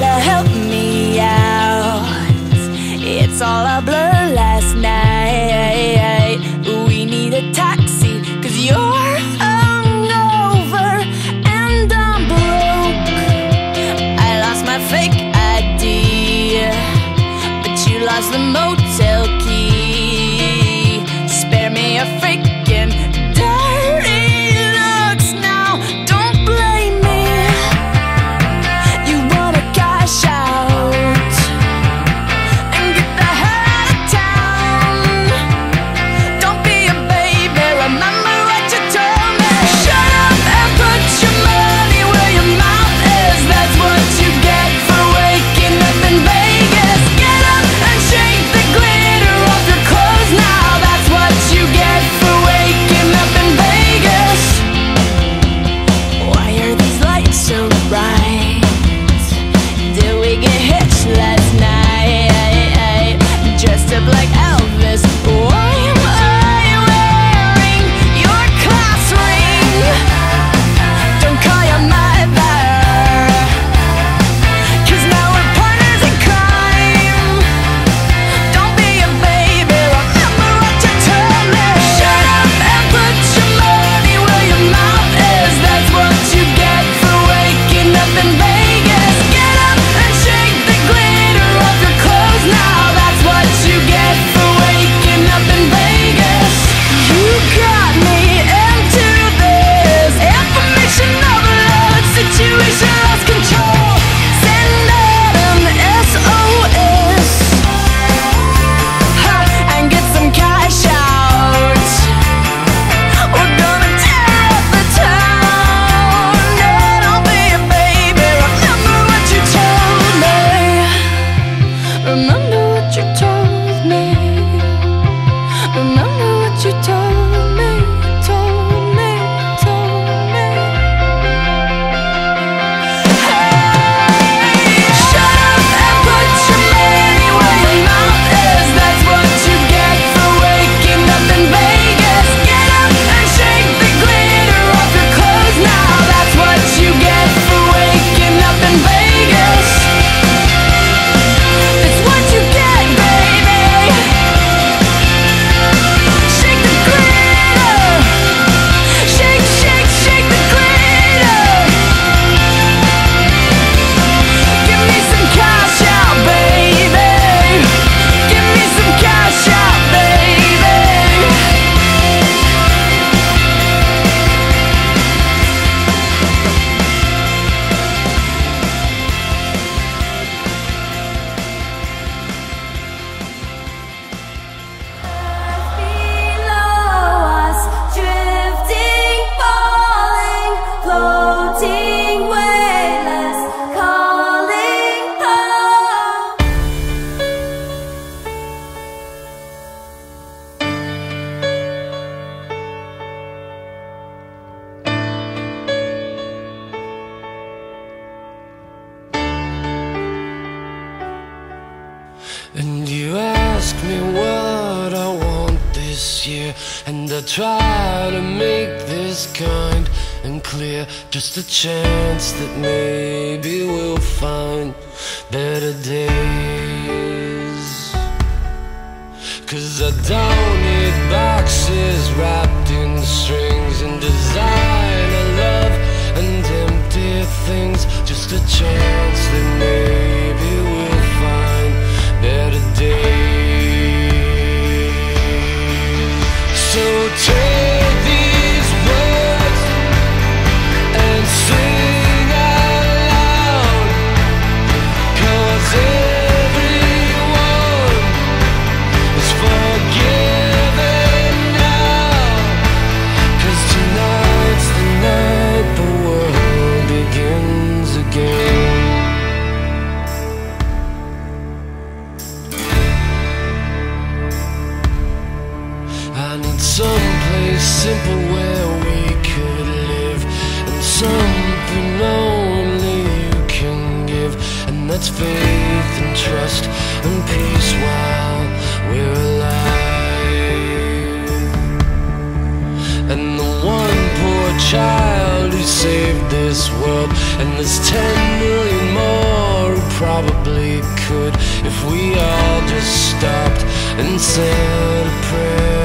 gotta help me out. It's all a blur last night. We need a taxi, cause you're hungover and I'm broke. I lost my fake ID, but you lost the motel key. And you ask me what I want this year And I try to make this kind and clear Just a chance that maybe we'll find better days. Cause I don't need boxes wrapped in strings And designer love and empty things Just a chance take Let's faith and trust and peace while we're alive. And the one poor child who saved this world And there's ten million more who probably could If we all just stopped and said a prayer.